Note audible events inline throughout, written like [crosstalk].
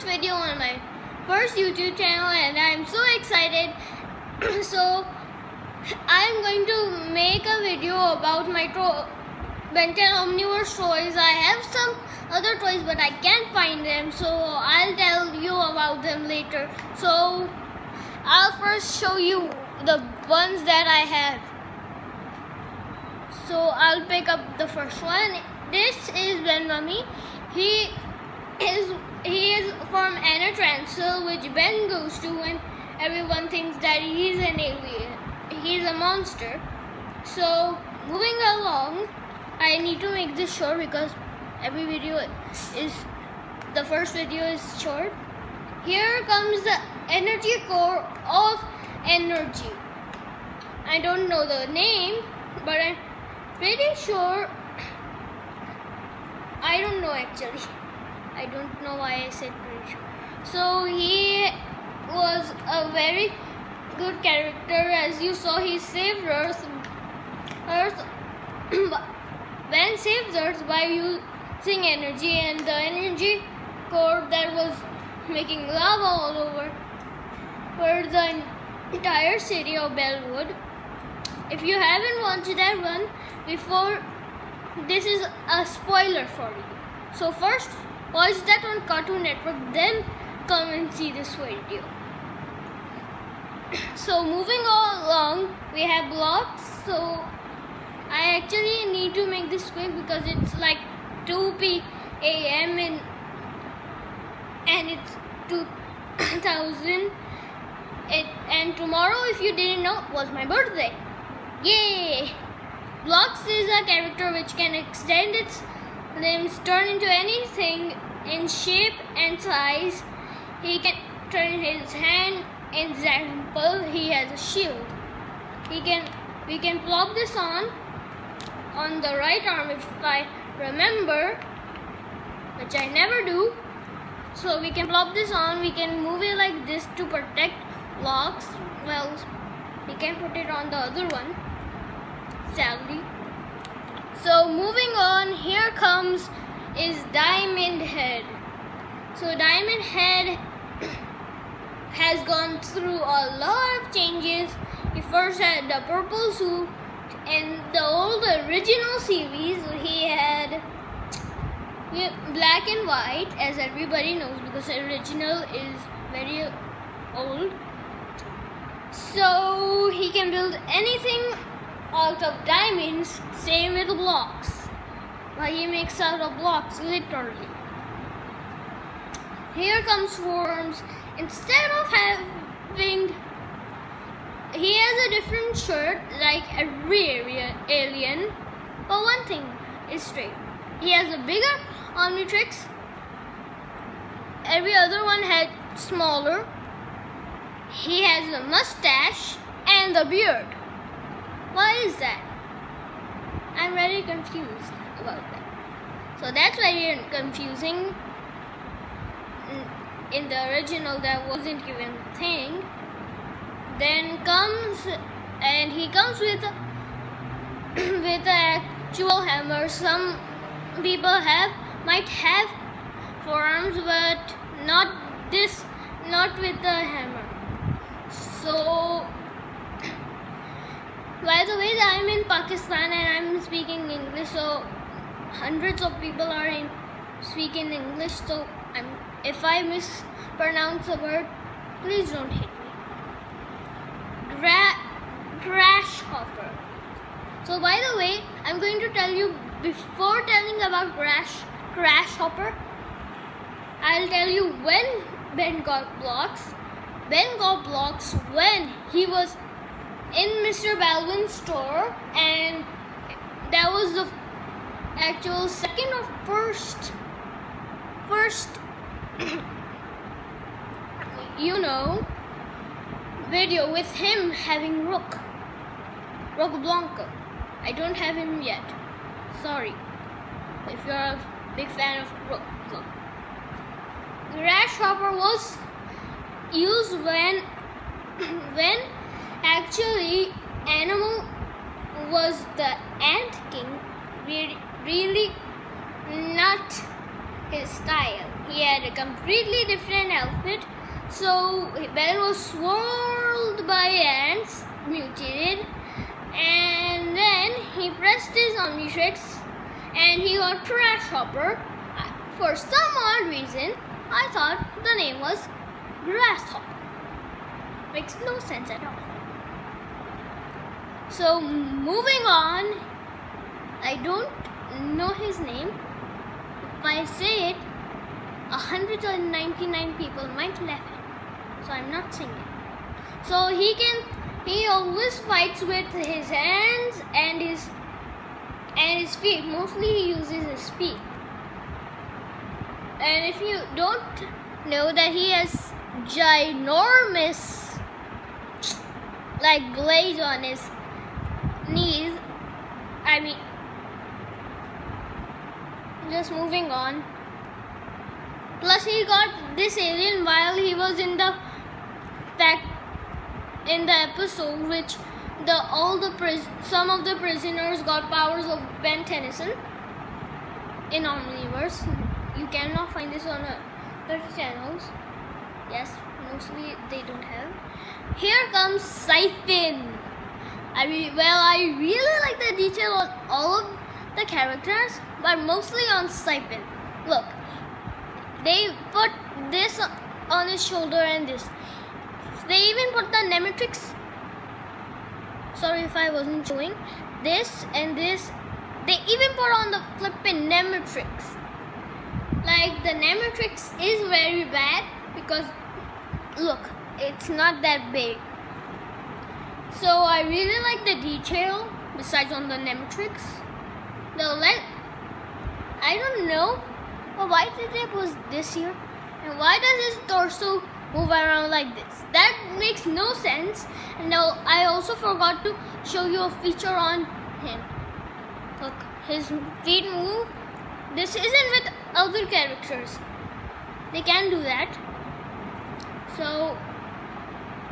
first video on my first YouTube channel and I'm so excited. [clears throat] so I'm going to make a video about my Ben 10 Omniverse toys. I have some other toys but I can't find them so I'll tell you about them later. So I'll first show you the ones that I have. So I'll pick up the first one. This is Ben Mummy. He is he is from Anur Transyl, which Ben goes to when everyone thinks that he's an alien. He's a monster. So moving along, I need to make this short because every video is the first video is short. Here comes the energy core of energy. I don't know the name, but I'm pretty sure. I don't know actually. I don't know why I said sure. So he was a very good character. As you saw, he saved Earth. Earth. [coughs] Ben saves Earth by using energy, and the energy core that was making lava all over for the entire city of Bellwood. If you haven't watched that one before, this is a spoiler for you. So first, watch that on Cartoon Network, then come and see this video. [coughs] So moving all along, we have Bloxx. So I actually need to make this quick because it's like 2 p.m. and and it's 2000. It and tomorrow, if you didn't know, was my birthday. Yay! Bloxx is a character which can extend its limbs, turn into anything in shape and size. He can turn his hand. Example, he has a shield. He can we can plop this on on the right arm if I remember, which I never do. So we can plop this on. We can move it like this to protect Bloxx. Well, we can put it on the other one. Sadly. So moving on, here comes is Diamond Head. So Diamond Head [coughs] has gone through a lot of changes. He first had the purple suit in the old original series. He had black and white, as everybody knows, because the original is very old. So he can build anything out of diamonds, same with Bloxx. But he makes out of blocks, literally. Here comes Worms. Instead of having, he has a different shirt like a real alien. But one thing is straight. He has a bigger Omnitrix. Every other one had smaller. He has a mustache and a beard. Why is that? I'm very confused about that. So that's very confusing. In the original, that wasn't even a thing. Then comes, and he comes with [clears throat] with an actual hammer. Some people have might have Four Arms, but not this, not with the hammer. So by the way, I'm in Pakistan and I'm speaking English, so hundreds of people are in speaking English. So I'm, if I mispronounce a word, please don't hit me. Gra- Crash Hopper. So by the way, I'm going to tell you before telling about Crash Crash Hopper. I'll tell you when Ben got Bloxx. Ben got Bloxx when he was in Mr. Balvin's store, and that was the actual second or first, first, [coughs] you know, video with him having Rook, Rook Blonko. I don't have him yet. Sorry. If you're a big fan of Rook Blonko. Crash Hopper was used when [coughs] when actually animal was the ant king really, really not his style. He had a completely different outfit. So Ben was swirled by ants, mutated, and then he pressed his Omnitrix and he got Grasshopper. Uh, for some odd reason, I thought the name was Grasshopper. Makes no sense at all. So moving on, I don't know his name. If I say it, 199 people might laugh So I'm not saying it. So he can, he always fights with his hands and his and his feet. Mostly he uses his feet. And if you don't know that he has ginormous like blades on his knees, I mean, just moving on. Plus he got this alien while he was in the back in the episode which the all the some of the prisoners got powers of Ben Tennyson in Omniverse. You cannot find this on other channels. Yes, mostly they don't have. Here comes Siphon. I mean, well, I really like the detail on all of the characters, but mostly on Siphon. Look, they put this on his shoulder and this. They even put the Nemetrix. Sorry if I wasn't showing. This and this. They even put on the flippin' Nemetrix. Like the Nemetrix is very bad because look it's not that big so I really like the detail besides on the Nemetrix the let I don't know but why did it was this here and why does his torso move around like this. That makes no sense. And now I also forgot to show you a feature on him. Look, his feet move. This isn't with other characters. They can do that. So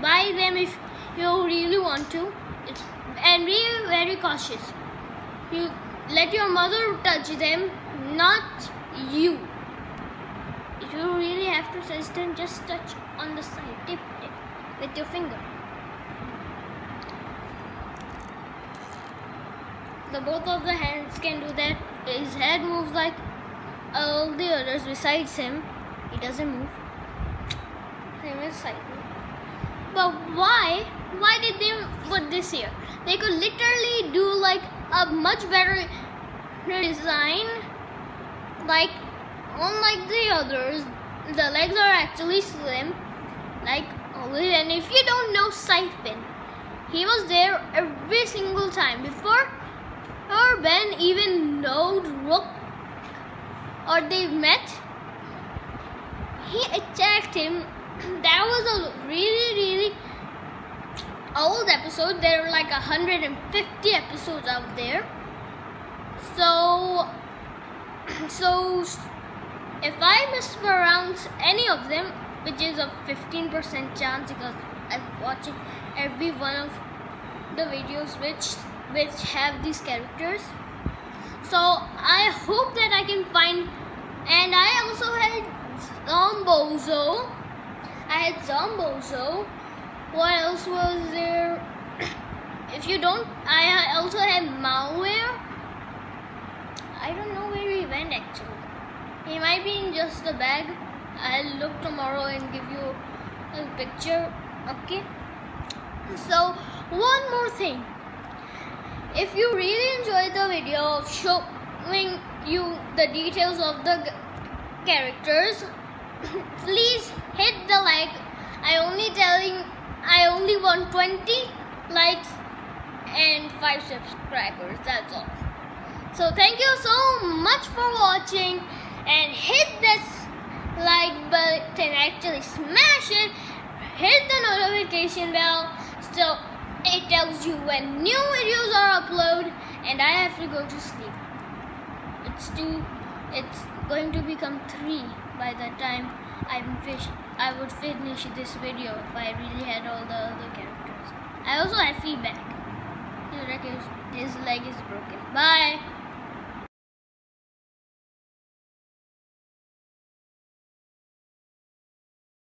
buy them if you really want to. It's, and be very cautious. You let your mother touch them, not you. If you really have to touch them, just touch on the side. Tip it with your finger. The both of the hands can do that. His head moves like all the others besides him. He doesn't move. Same as side. But why? Why did they put this here? They could literally do like a much better design. Like unlike the others, the legs are actually slim like and if you don't know Siphon he was there every single time before or Ben even knowed Rook or they met he attacked him [clears throat] that was a really really old episode there are like 150 episodes out there. So [clears throat] so if I mispronounce any of them which is a 15% chance because I'm watching every one of the videos which which have these characters. So I hope that I can find and I also had Zombozo. I had Zombozo what else was there? [coughs] If you don't I also had malware. I don't know where he went actually. He might be in just the bag. I'll look tomorrow and give you a picture okay? So one more thing. If you really enjoyed the video of showing you the details of the characters [coughs] please hit the like. I only telling I only want 20 likes and 5 subscribers that's all. So thank you so much for watching and hit this like button actually smash it hit the notification bell so it tells you when new videos are uploaded and I have to go to sleep. It's two it's going to become three by the time I'm fish I would finish this video if I really had all the other characters. I also have feedback. His leg is broken. Bye